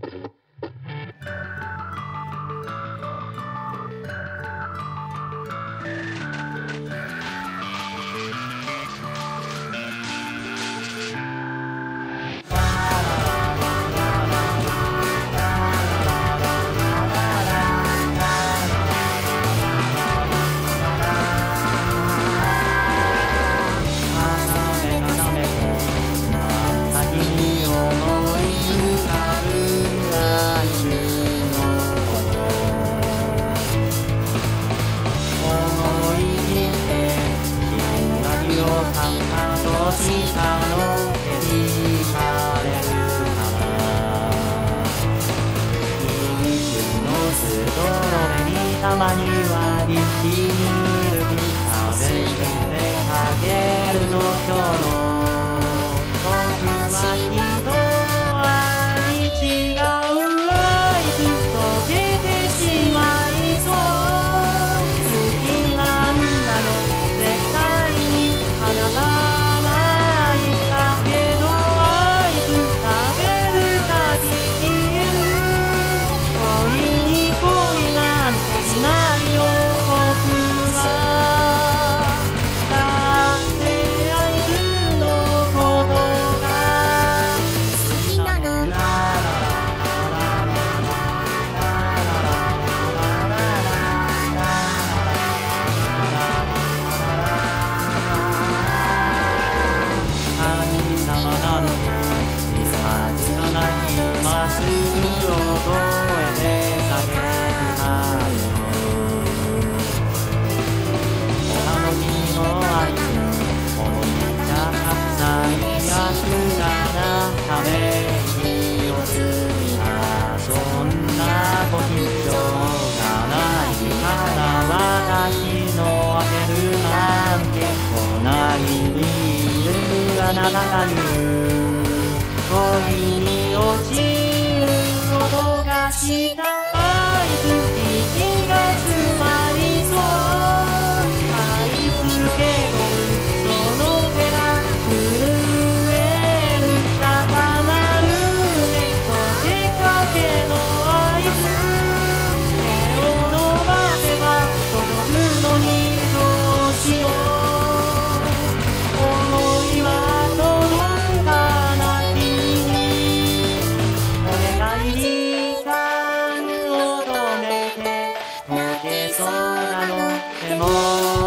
たはリキにるき食べてあげるの今日のならぬ。恋に落ちる音がしたも